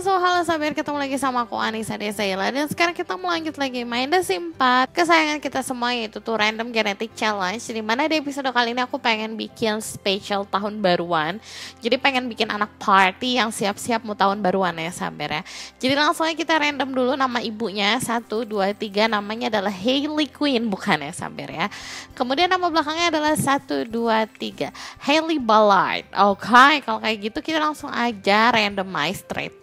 So, halo sabar ketemu lagi sama aku Anissa Desayla. Dan sekarang kita mau lanjut lagi main The Sim 4 Kesayangan kita semua yaitu tuh Random Genetic Challenge Di mana di episode kali ini aku pengen bikin special tahun baruan. Jadi pengen bikin anak party yang siap-siap mau tahun baruan ya sabar ya. Jadi langsung aja kita random dulu nama ibunya. Satu, dua, tiga namanya adalah Hailey Quinn Bukan ya sabar ya. Kemudian nama belakangnya adalah satu, dua, tiga Hailey Ballard. Oke, okay, kalau kayak gitu kita langsung aja randomize trade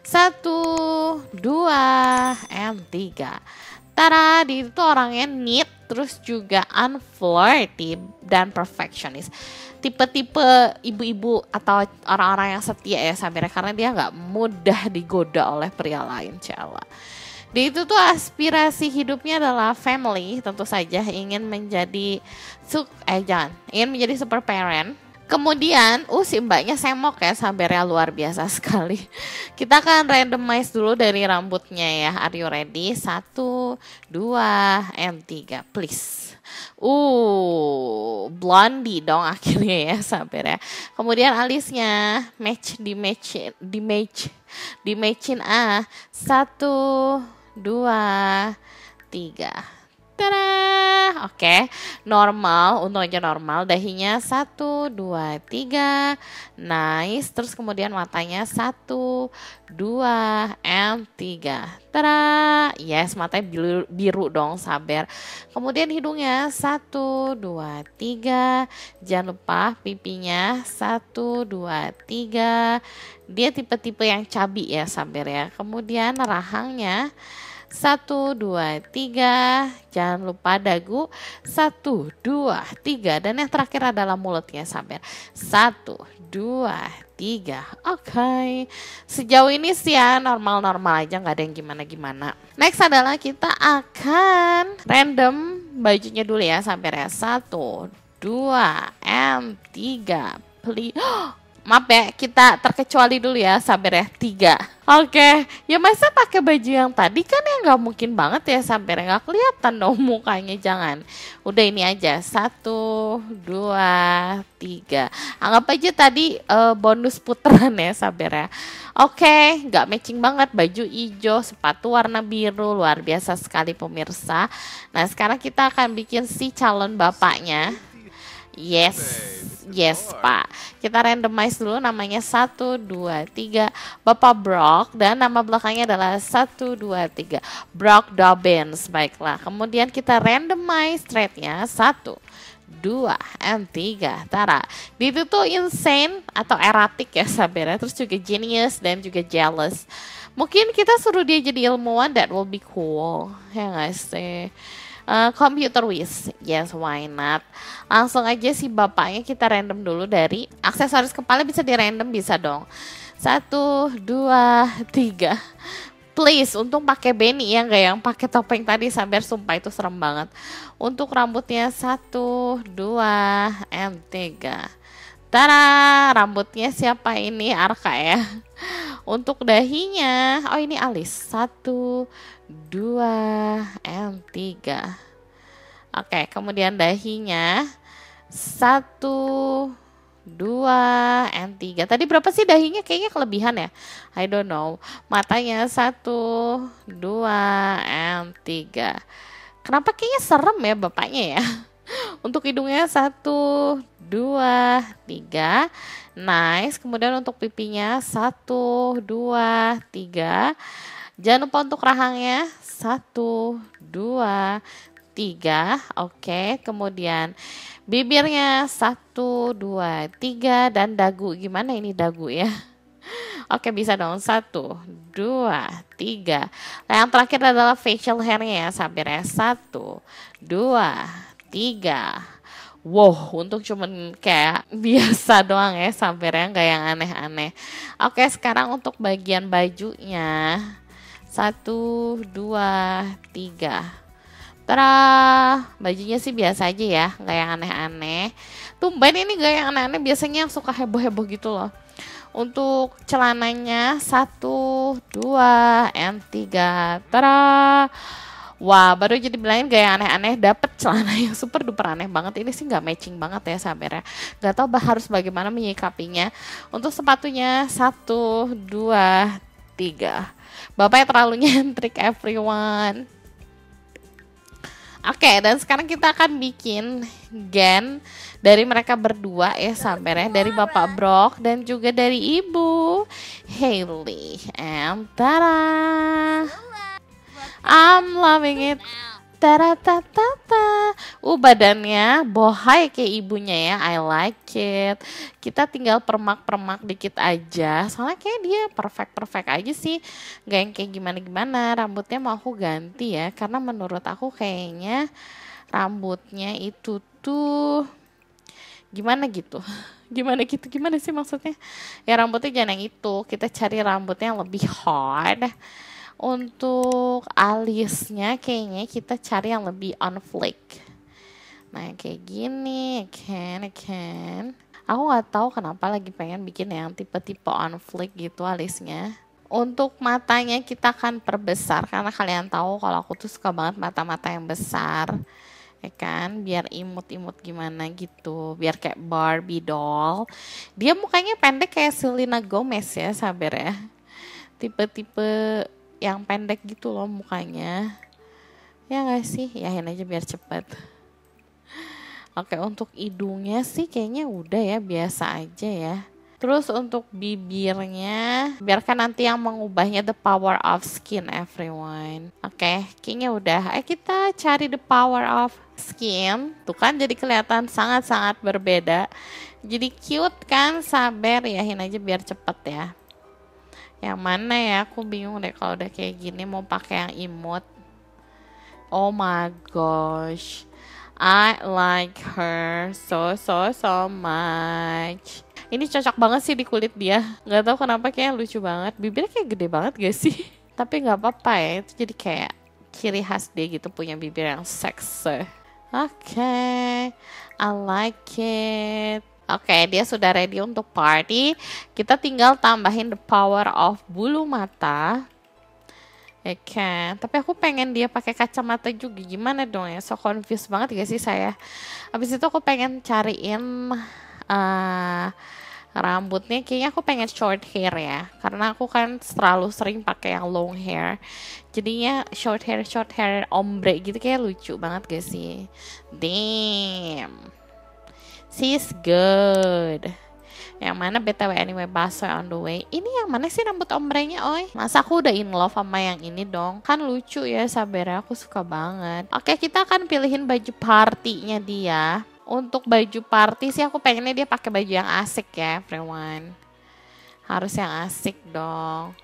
Satu, dua, and tiga. Tara, dia itu orangnya neat, terus juga unflirty dan perfectionist. Tipe-tipe ibu-ibu atau orang-orang yang setia ya Samira karena dia nggak mudah digoda oleh pria lain, cela. Dia itu tuh aspirasi hidupnya adalah family, tentu saja ingin menjadi eh jangan, ingin menjadi super parent Kemudian, uh si mbaknya semok ya, sabarnya luar biasa sekali. Kita akan randomize dulu dari rambutnya ya. Are you ready? Satu, dua, and tiga, please. Uh, blondie dong akhirnya ya sabar ya. Kemudian alisnya match di match di match di matchin ah satu dua tiga Oke, normal, untuk aja normal. Dahinya satu, dua, tiga, nice. Terus kemudian matanya satu, dua, and tiga. Tada! Yes, matanya biru, biru dong, sabar. Kemudian hidungnya satu, dua, tiga. Jangan lupa pipinya satu, dua, tiga. Dia tipe-tipe yang cabi ya, sabar ya. Kemudian rahangnya satu, dua, tiga. Jangan lupa dagu. Satu, dua, tiga. Dan yang terakhir adalah mulutnya sabar. Satu, dua, tiga. Oke. Okay. Sejauh ini sih ya normal-normal aja. nggak ada yang gimana-gimana. Next adalah kita akan random bajunya dulu ya sampai ya. Satu, dua, and tiga. Please. maaf ya kita terkecuali dulu ya sabar ya tiga. Oke ya masa pakai baju yang tadi kan ya nggak mungkin banget ya sabar ya? Nggak kelihatan dong mukanya jangan. Udah ini aja satu dua tiga. Anggap aja tadi uh, bonus putaran ya sabar ya. Oke okay. nggak matching banget baju hijau sepatu warna biru luar biasa sekali pemirsa. Nah sekarang kita akan bikin si calon bapaknya Yes, yes Pak. Kita randomize dulu namanya 1, 2, 3. Bapak Brock dan nama belakangnya adalah 1, 2, 3. Brock Dobbins. Baiklah, kemudian kita randomize trade-nya 1, 2, and 3. Tara, itu tuh insane atau erratic ya sabarnya. Terus juga genius dan juga jealous. Mungkin kita suruh dia jadi ilmuwan, that will be cool. Ya gak sih? Uh, computer whiz. Yes, why not? Langsung aja sih bapaknya kita random dulu dari aksesoris kepala bisa di random bisa dong. Satu, dua, tiga. Please, untung pakai Benny ya, nggak yang pakai topeng tadi sampai sumpah itu serem banget. Untuk rambutnya satu, dua, and tiga. Tara, rambutnya siapa ini? Arka ya. Untuk dahinya, oh ini alis. Satu, dua, and tiga. Oke, kemudian dahinya satu, dua, and tiga. Tadi berapa sih dahinya? Kayaknya kelebihan ya. I don't know. Matanya satu, dua, and tiga. Kenapa kayaknya serem ya bapaknya ya? Untuk hidungnya satu, dua, tiga. Nice. Kemudian untuk pipinya satu, dua, tiga. Jangan lupa untuk rahangnya. Satu, dua, tiga. Oke, kemudian bibirnya satu, dua, tiga. Dan dagu, gimana ini dagu ya? Oke bisa dong satu, dua, tiga. Nah, yang terakhir adalah facial hairnya ya, sabar ya satu, dua, tiga. Wow, untuk cuman kayak biasa doang ya, sabar ya, nggak yang aneh-aneh. Oke, sekarang untuk bagian bajunya. Satu, dua, tiga. Tara, bajunya sih biasa aja ya, nggak yang aneh-aneh. Tumben ini gak yang aneh-aneh, biasanya yang suka heboh-heboh gitu loh. Untuk celananya satu, dua, and tiga. Tara. Wah, baru jadi bilangin gaya aneh-aneh dapet celana yang super duper aneh banget. Ini sih nggak matching banget ya sabar ya. Gak tau harus bagaimana menyikapinya. Untuk sepatunya satu, dua, tiga. Bapaknya terlalu nyentrik everyone. Oke, okay, dan sekarang kita akan bikin gen dari mereka berdua ya sabar ya, dari Bapak Brock dan juga dari Ibu Hailey. And tada! I'm loving it. Taratatata. Uh badannya bohai kayak ibunya ya. I like it. Kita tinggal permak-permak dikit aja. Soalnya kayak dia perfect-perfect aja sih. Gak yang kayak gimana-gimana. Rambutnya mau aku ganti ya. Karena menurut aku kayaknya rambutnya itu tuh gimana gitu gimana gitu gimana sih maksudnya ya rambutnya jangan yang itu kita cari rambutnya yang lebih hard untuk alisnya kayaknya kita cari yang lebih on flick. Nah kayak gini, kan, kan. Aku nggak tahu kenapa lagi pengen bikin yang tipe-tipe on flick gitu alisnya. Untuk matanya kita akan perbesar karena kalian tahu kalau aku tuh suka banget mata-mata yang besar ya kan biar imut-imut gimana gitu biar kayak Barbie doll dia mukanya pendek kayak Selena Gomez ya sabar ya tipe-tipe yang pendek gitu loh mukanya ya gak sih yahin aja biar cepet oke untuk hidungnya sih kayaknya udah ya biasa aja ya Terus untuk bibirnya, biarkan nanti yang mengubahnya the power of skin everyone. Oke, okay, kayaknya udah. Eh kita cari the power of skin. Tuh kan jadi kelihatan sangat-sangat berbeda. Jadi cute kan, sabar yahin aja biar cepet ya yang mana ya aku bingung deh kalau udah kayak gini mau pakai yang imut oh my gosh. I like her so so so much. Ini cocok banget sih di kulit dia. Nggak tahu kenapa kayak lucu banget. Bibirnya kayak gede banget gak sih? Tapi nggak apa-apa ya itu jadi kayak ciri khas dia gitu punya bibir yang seksi oke okay, I like it Oke, okay, dia sudah ready untuk party. Kita tinggal tambahin the power of bulu mata. Ya kan, tapi aku pengen dia pakai kacamata juga. Gimana dong ya? So confused banget gak sih saya? Habis itu aku pengen cariin uh, rambutnya kayaknya aku pengen short hair ya karena aku kan terlalu sering pakai yang long hair jadinya short hair short hair ombre gitu kayak lucu banget gak sih damn She's good. Yang mana BTW anyway Baso on the way. Ini yang mana sih rambut ombrenya oi? Masa aku udah in love sama yang ini dong? Kan lucu ya sabar aku suka banget. Oke kita akan pilihin baju partinya dia. Untuk baju party sih aku pengennya dia pakai baju yang asik ya everyone. Harus yang asik dong.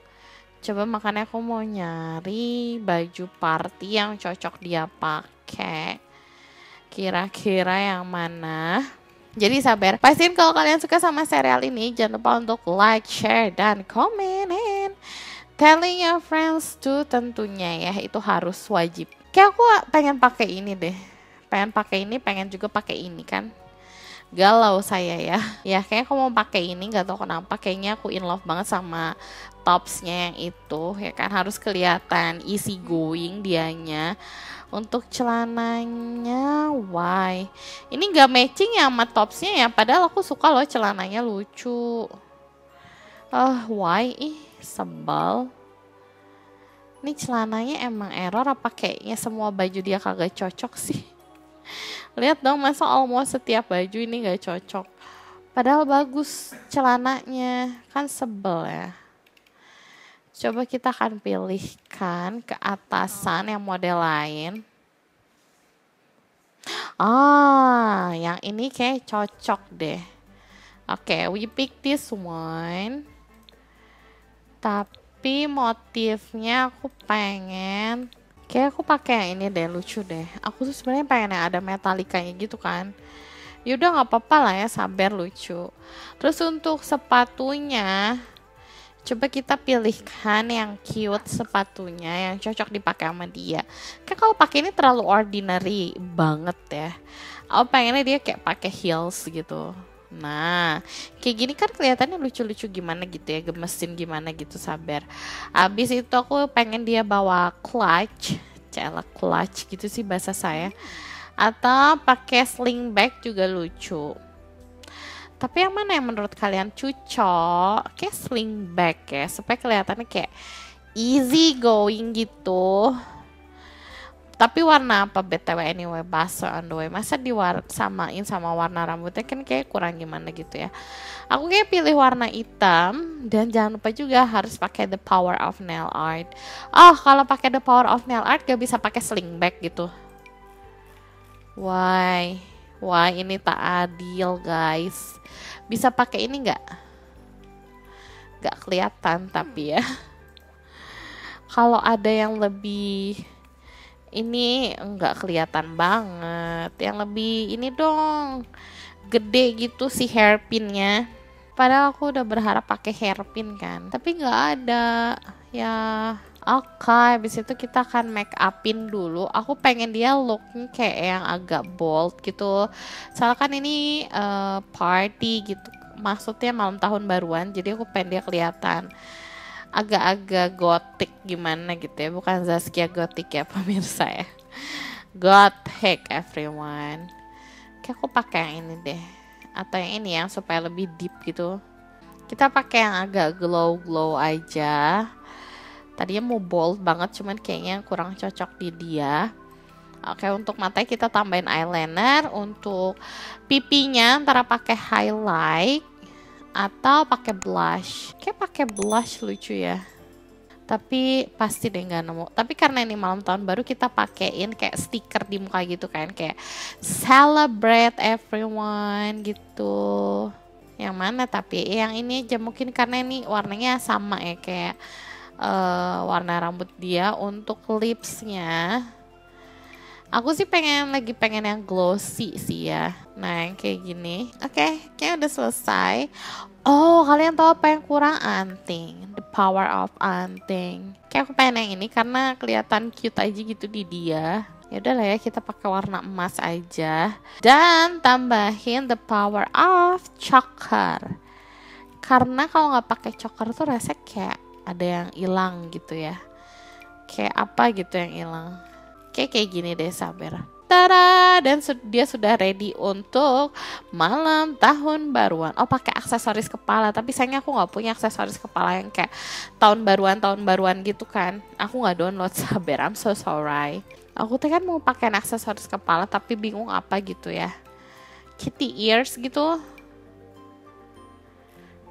Coba makanya aku mau nyari baju party yang cocok dia pakai. Kira-kira yang mana? Jadi sabar. Pastiin kalau kalian suka sama serial ini, jangan lupa untuk like, share, dan komen. And telling your friends tuh tentunya ya, itu harus wajib. Kayak aku pengen pakai ini deh. Pengen pakai ini, pengen juga pakai ini kan. Galau saya ya. Ya kayak aku mau pakai ini, gak tau kenapa. Kayaknya aku in love banget sama topsnya yang itu. Ya kan harus kelihatan easy going dianya untuk celananya why? Ini gak matching ya sama topsnya ya padahal aku suka loh celananya lucu. Uh, why? Ih sebal ini celananya emang error apa kayaknya semua baju dia kagak cocok sih? Lihat dong masa almost setiap baju ini gak cocok? Padahal bagus celananya. Kan sebel ya Coba kita akan pilihkan ke atasan yang model lain. Ah, yang ini kayak cocok deh. Oke, okay, we pick this one. Tapi motifnya aku pengen kayak aku pakai yang ini deh lucu deh. Aku tuh sebenarnya pengen yang ada metalikanya gitu kan. Yaudah nggak apa-apa lah ya sabar lucu. Terus untuk sepatunya Coba kita pilihkan yang cute sepatunya yang cocok dipakai sama dia. Kayak kalau pakai ini terlalu ordinary banget ya. Aku pengennya dia kayak pakai heels gitu. Nah, kayak gini kan kelihatannya lucu-lucu gimana gitu ya, gemesin gimana gitu sabar. Abis itu aku pengen dia bawa clutch cela clutch gitu sih bahasa saya atau pakai sling bag juga lucu tapi yang mana yang menurut kalian? Cocok kayak sling bag ya supaya kelihatannya kayak easy going gitu. Tapi warna apa? Btw anyway basa on the way. Masa samain sama warna rambutnya? Kan kayak kurang gimana gitu ya. Aku kayak pilih warna hitam dan jangan lupa juga harus pakai the power of nail art. Oh kalau pakai the power of nail art gak bisa pakai sling bag gitu. Why why ini tak adil guys. Bisa pakai ini nggak? Nggak kelihatan tapi ya. Kalau ada yang lebih ini enggak kelihatan banget. Yang lebih ini dong gede gitu si hairpinnya. Padahal aku udah berharap pakai hairpin kan. Tapi nggak ada. Ya oke okay, habis itu kita akan make upin dulu. Aku pengen dia looknya kayak yang agak bold gitu. Soalnya kan ini uh, party gitu. Maksudnya malam tahun baruan jadi aku pengen dia kelihatan agak-agak gotik gimana gitu ya. Bukan Zaskia gotik ya pemirsa ya. Gothic everyone. Kayak aku pakai yang ini deh. Atau yang ini yang supaya lebih deep gitu. Kita pakai yang agak glow glow aja tadinya mau bold banget cuman kayaknya kurang cocok di dia. Oke untuk mata kita tambahin eyeliner. Untuk pipinya antara pakai highlight atau pakai blush. Kayak pakai blush lucu ya. Tapi pasti deh nggak nemu. Tapi karena ini malam tahun baru kita pakein kayak stiker di muka gitu kan. Kayak celebrate everyone gitu. Yang mana? Tapi yang ini aja mungkin karena ini warnanya sama ya kayak uh, warna rambut dia untuk lipsnya Aku sih pengen lagi pengen yang glossy sih ya. Nah yang kayak gini. Oke, okay, kayaknya udah selesai. Oh, kalian tahu apa yang kurang anting? The power of anting. Kayak aku pengen yang ini karena kelihatan cute aja gitu di dia. Ya lah ya kita pakai warna emas aja. Dan tambahin the power of choker. Karena kalau nggak pakai choker tuh rasanya kayak ada yang hilang gitu ya. Kayak apa gitu yang hilang kayak kayak gini deh sabar Tara dan dia sudah ready untuk malam tahun baruan. Oh pakai aksesoris kepala, tapi sayangnya aku nggak punya aksesoris kepala yang kayak tahun baruan tahun baruan gitu kan. Aku nggak download sabar, I'm so sorry. Aku tuh kan mau pakai aksesoris kepala tapi bingung apa gitu ya. Kitty ears gitu.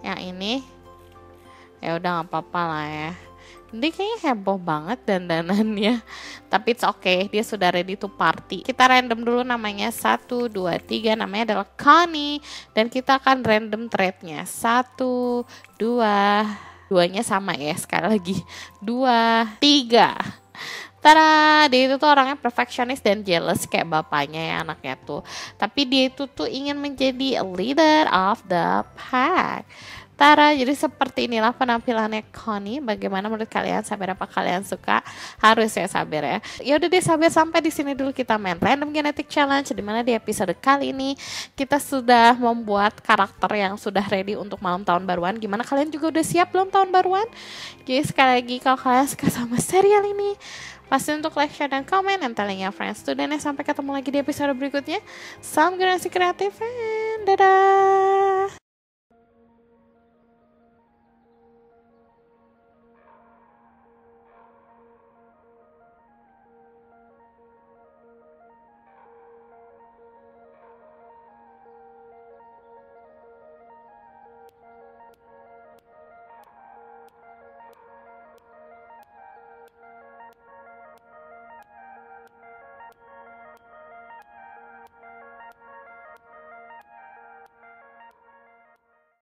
Yang ini ya udah nggak apa-apa lah ya dia kayaknya heboh banget dandanannya. Tapi it's okay, dia sudah ready to party. Kita random dulu namanya 1, 2, 3. Namanya adalah Connie. Dan kita akan random trade-nya. 1, 2, duanya sama ya sekali lagi. 2, 3. Tara, dia itu tuh orangnya perfectionist dan jealous kayak bapaknya ya anaknya tuh. Tapi dia itu tuh ingin menjadi leader of the pack. Tara, jadi seperti inilah penampilannya Connie. Bagaimana menurut kalian? Sabar apa kalian suka? Harus ya sabar ya. Ya udah deh sabar sampai di sini dulu kita main random genetic challenge. Di mana di episode kali ini kita sudah membuat karakter yang sudah ready untuk malam tahun baruan. Gimana kalian juga udah siap belum tahun baruan? Jadi sekali lagi kalau kalian suka sama serial ini, Pasti untuk like, share, dan komen. And telling your friends to. Dan sampai ketemu lagi di episode berikutnya. Salam generasi kreatif. And dadah.